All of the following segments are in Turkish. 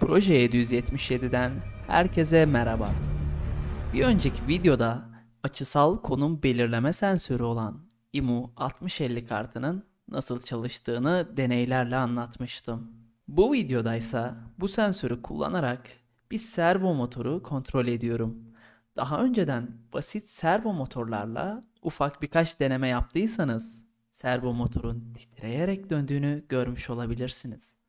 Proje 777'den herkese merhaba. Bir önceki videoda açısal konum belirleme sensörü olan IMU 6050 kartının nasıl çalıştığını deneylerle anlatmıştım. Bu videoda ise bu sensörü kullanarak bir servo motoru kontrol ediyorum. Daha önceden basit servo motorlarla ufak birkaç deneme yaptıysanız servo motorun titreyerek döndüğünü görmüş olabilirsiniz.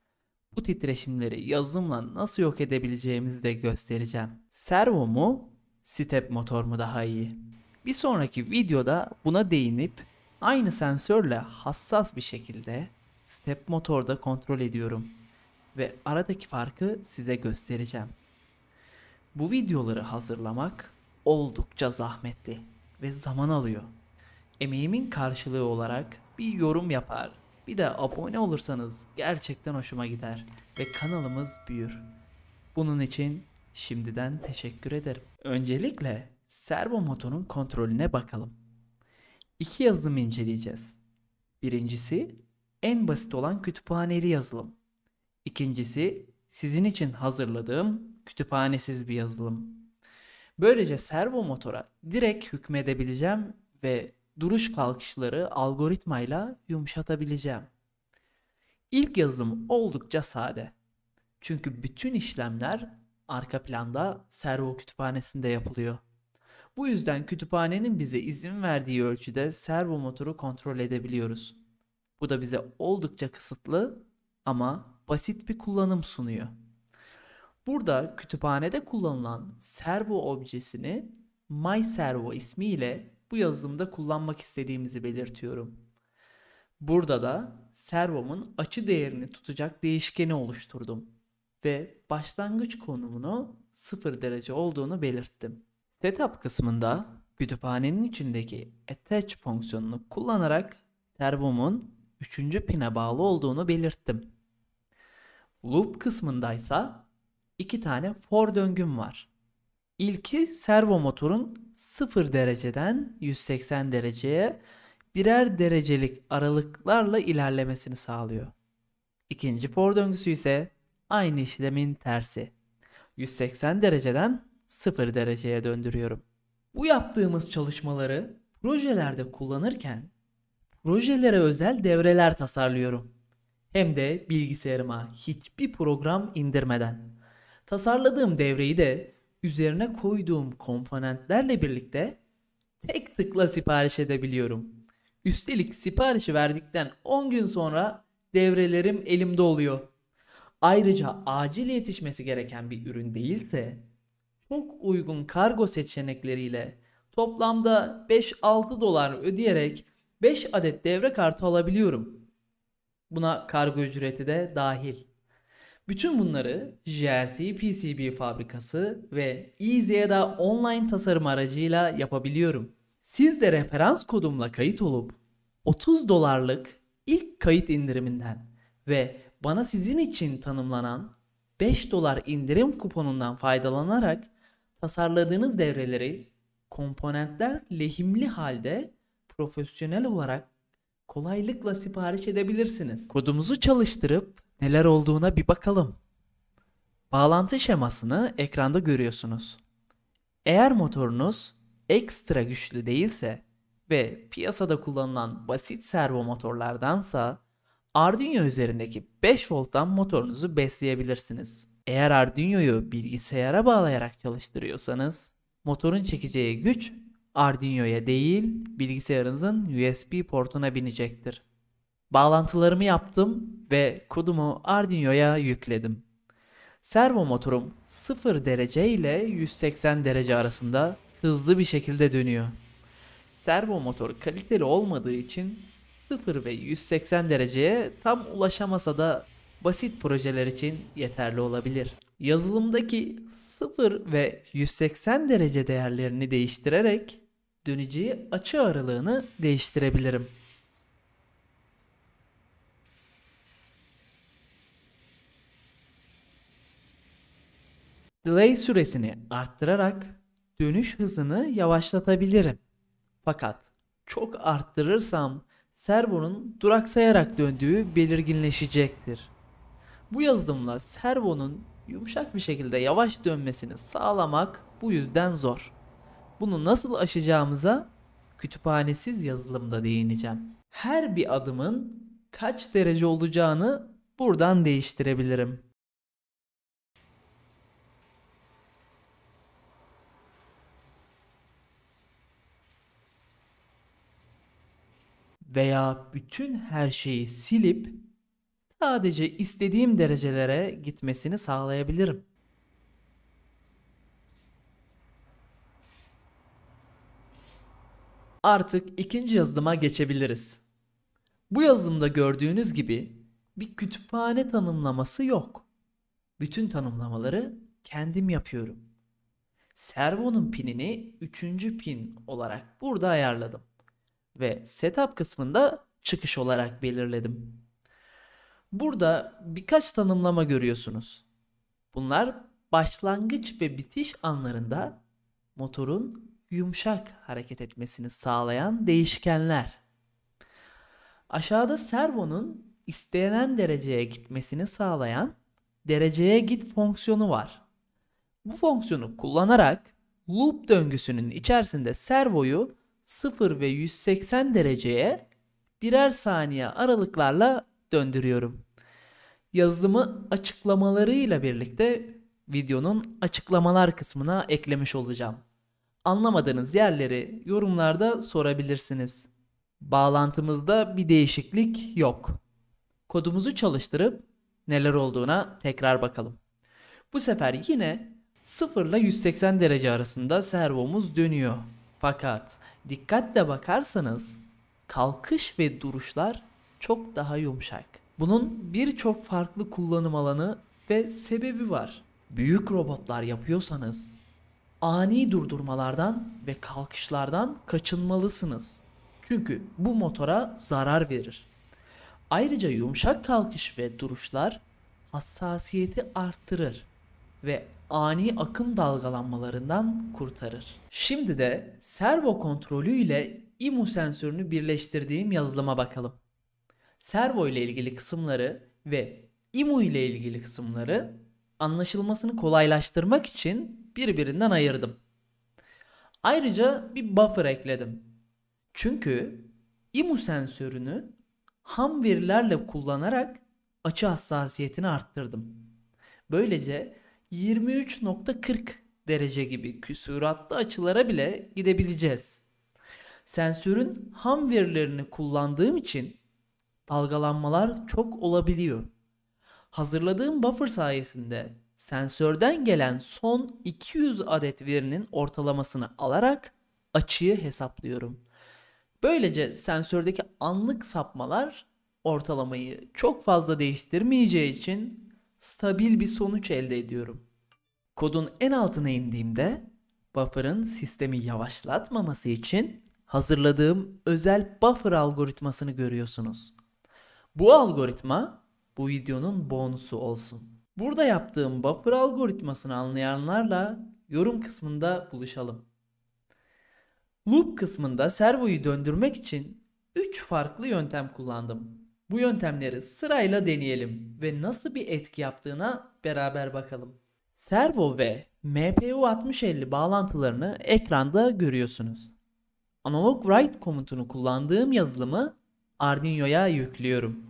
Bu titreşimleri yazılımla nasıl yok edebileceğimizi de göstereceğim. Servo mu, step motor mu daha iyi? Bir sonraki videoda buna değinip aynı sensörle hassas bir şekilde step motorda kontrol ediyorum ve aradaki farkı size göstereceğim. Bu videoları hazırlamak oldukça zahmetli ve zaman alıyor. Emeğimin karşılığı olarak bir yorum yapar, bir de abone olursanız gerçekten hoşuma gider ve kanalımız büyür. Bunun için şimdiden teşekkür ederim. Öncelikle servo motorun kontrolüne bakalım. İki yazılım inceleyeceğiz. Birincisi en basit olan kütüphaneli yazılım. İkincisi sizin için hazırladığım kütüphanesiz bir yazılım. Böylece servo motora direkt hükmedebileceğim ve duruş kalkışları algoritmayla yumuşatabileceğim. İlk yazılım oldukça sade. Çünkü bütün işlemler arka planda servo kütüphanesinde yapılıyor. Bu yüzden kütüphanenin bize izin verdiği ölçüde servo motoru kontrol edebiliyoruz. Bu da bize oldukça kısıtlı ama basit bir kullanım sunuyor. Burada kütüphanede kullanılan servo objesini MyServo ismiyle bu yazılımda kullanmak istediğimizi belirtiyorum. Burada da servomun açı değerini tutacak değişkeni oluşturdum ve başlangıç konumunu 0 derece olduğunu belirttim. Setup kısmında kütüphanenin içindeki attach fonksiyonunu kullanarak servomun 3. pine bağlı olduğunu belirttim. Loop kısmındaysa iki tane for döngüm var. İlki servo motorun 0 dereceden 180 dereceye birer derecelik aralıklarla ilerlemesini sağlıyor. İkinci for döngüsü ise aynı işlemin tersi. 180 dereceden 0 dereceye döndürüyorum. Bu yaptığımız çalışmaları projelerde kullanırken projelere özel devreler tasarlıyorum. Hem de bilgisayarıma hiçbir program indirmeden. Tasarladığım devreyi de üzerine koyduğum komponentlerle birlikte tek tıkla sipariş edebiliyorum. Üstelik siparişi verdikten 10 gün sonra devrelerim elimde oluyor. Ayrıca acil yetişmesi gereken bir ürün değilse çok uygun kargo seçenekleriyle toplamda 5-6 dolar ödeyerek 5 adet devre kartı alabiliyorum. Buna kargo ücreti de dahil. Bütün bunları JLC PCB fabrikası ve EasyAda online tasarım aracıyla yapabiliyorum. Siz de referans kodumla kayıt olup 30 dolarlık ilk kayıt indiriminden ve bana sizin için tanımlanan 5 dolar indirim kuponundan faydalanarak tasarladığınız devreleri komponentler lehimli halde profesyonel olarak kolaylıkla sipariş edebilirsiniz. Kodumuzu çalıştırıp neler olduğuna bir bakalım. Bağlantı şemasını ekranda görüyorsunuz. Eğer motorunuz ekstra güçlü değilse ve piyasada kullanılan basit servo motorlardansa Arduino üzerindeki 5 volttan motorunuzu besleyebilirsiniz. Eğer Arduino'yu bilgisayara bağlayarak çalıştırıyorsanız motorun çekeceği güç Arduino'ya değil bilgisayarınızın USB portuna binecektir. Bağlantılarımı yaptım ve kodumu Arduino'ya yükledim. Servo motorum 0 derece ile 180 derece arasında hızlı bir şekilde dönüyor. Servo motor kaliteli olmadığı için 0 ve 180 dereceye tam ulaşamasa da basit projeler için yeterli olabilir. Yazılımdaki 0 ve 180 derece değerlerini değiştirerek döneceği açı aralığını değiştirebilirim. Delay süresini arttırarak dönüş hızını yavaşlatabilirim. Fakat çok arttırırsam servonun duraksayarak döndüğü belirginleşecektir. Bu yazılımla servonun yumuşak bir şekilde yavaş dönmesini sağlamak bu yüzden zor. Bunu nasıl aşacağımıza kütüphanesiz yazılımda değineceğim. Her bir adımın kaç derece olacağını buradan değiştirebilirim. Veya bütün her şeyi silip sadece istediğim derecelere gitmesini sağlayabilirim. Artık ikinci yazılıma geçebiliriz. Bu yazılımda gördüğünüz gibi bir kütüphane tanımlaması yok. Bütün tanımlamaları kendim yapıyorum. Servonun pinini 3. pin olarak burada ayarladım. Ve setup kısmında çıkış olarak belirledim. Burada birkaç tanımlama görüyorsunuz. Bunlar başlangıç ve bitiş anlarında motorun yumuşak hareket etmesini sağlayan değişkenler. Aşağıda servonun istenen dereceye gitmesini sağlayan dereceye git fonksiyonu var. Bu fonksiyonu kullanarak loop döngüsünün içerisinde servoyu 0 ve 180 dereceye birer saniye aralıklarla döndürüyorum. Yazılımı açıklamalarıyla birlikte videonun açıklamalar kısmına eklemiş olacağım. Anlamadığınız yerleri yorumlarda sorabilirsiniz. Bağlantımızda bir değişiklik yok. Kodumuzu çalıştırıp neler olduğuna tekrar bakalım. Bu sefer yine 0 ile 180 derece arasında servomuz dönüyor. Fakat dikkatle bakarsanız kalkış ve duruşlar çok daha yumuşak. Bunun birçok farklı kullanım alanı ve sebebi var. Büyük robotlar yapıyorsanız ani durdurmalardan ve kalkışlardan kaçınmalısınız. Çünkü bu motora zarar verir. Ayrıca yumuşak kalkış ve duruşlar hassasiyeti arttırır ve ani akım dalgalanmalarından kurtarır. Şimdi de servo kontrolü ile IMU sensörünü birleştirdiğim yazılıma bakalım. Servo ile ilgili kısımları ve IMU ile ilgili kısımları anlaşılmasını kolaylaştırmak için birbirinden ayırdım. Ayrıca bir buffer ekledim. Çünkü IMU sensörünü ham verilerle kullanarak açı hassasiyetini arttırdım. Böylece 23.40 derece gibi küsuratlı açılara bile gidebileceğiz. Sensörün ham verilerini kullandığım için dalgalanmalar çok olabiliyor. Hazırladığım buffer sayesinde sensörden gelen son 200 adet verinin ortalamasını alarak açıyı hesaplıyorum. Böylece sensördeki anlık sapmalar ortalamayı çok fazla değiştirmeyeceği için stabil bir sonuç elde ediyorum. Kodun en altına indiğimde buffer'ın sistemi yavaşlatmaması için hazırladığım özel buffer algoritmasını görüyorsunuz. Bu algoritma bu videonun bonusu olsun. Burada yaptığım buffer algoritmasını anlayanlarla yorum kısmında buluşalım. Loop kısmında servoyu döndürmek için 3 farklı yöntem kullandım. Bu yöntemleri sırayla deneyelim ve nasıl bir etki yaptığına beraber bakalım. Servo ve MPU 6050 bağlantılarını ekranda görüyorsunuz. Analog write komutunu kullandığım yazılımı Arduino'ya yüklüyorum.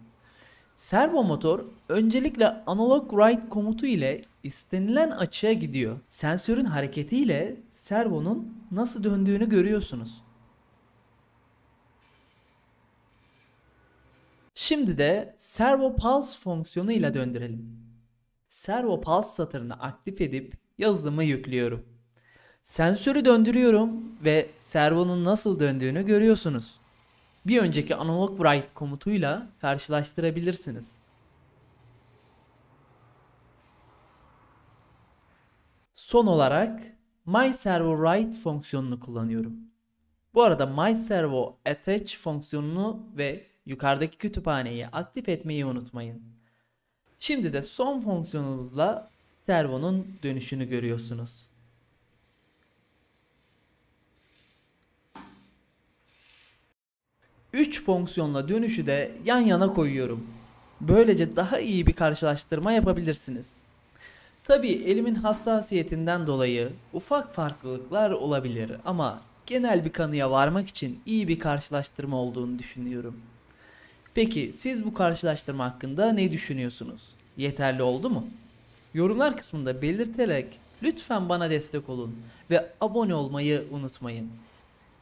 Servo motor öncelikle analog write komutu ile istenilen açıya gidiyor. Sensörün hareketiyle servonun nasıl döndüğünü görüyorsunuz. Şimdi de servo pulse fonksiyonu ile döndürelim. Servo pulse satırını aktif edip yazılımı yüklüyorum. Sensörü döndürüyorum ve servonun nasıl döndüğünü görüyorsunuz bir önceki analog write komutuyla karşılaştırabilirsiniz. Son olarak myServoWrite fonksiyonunu kullanıyorum. Bu arada myServoAttach fonksiyonunu ve yukarıdaki kütüphaneyi aktif etmeyi unutmayın. Şimdi de son fonksiyonumuzla servonun dönüşünü görüyorsunuz. 3 fonksiyonla dönüşü de yan yana koyuyorum. Böylece daha iyi bir karşılaştırma yapabilirsiniz. Tabii elimin hassasiyetinden dolayı ufak farklılıklar olabilir ama genel bir kanıya varmak için iyi bir karşılaştırma olduğunu düşünüyorum. Peki siz bu karşılaştırma hakkında ne düşünüyorsunuz? Yeterli oldu mu? Yorumlar kısmında belirterek lütfen bana destek olun ve abone olmayı unutmayın.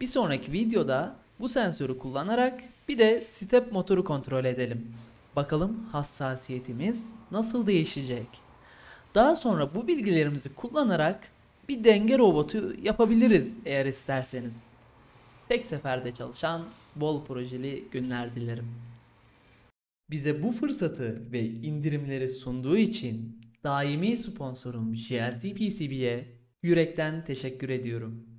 Bir sonraki videoda bu sensörü kullanarak bir de step motoru kontrol edelim. Bakalım hassasiyetimiz nasıl değişecek? Daha sonra bu bilgilerimizi kullanarak bir denge robotu yapabiliriz eğer isterseniz. Tek seferde çalışan bol projeli günler dilerim. Bize bu fırsatı ve indirimleri sunduğu için daimi sponsorum GLC PCB'ye yürekten teşekkür ediyorum.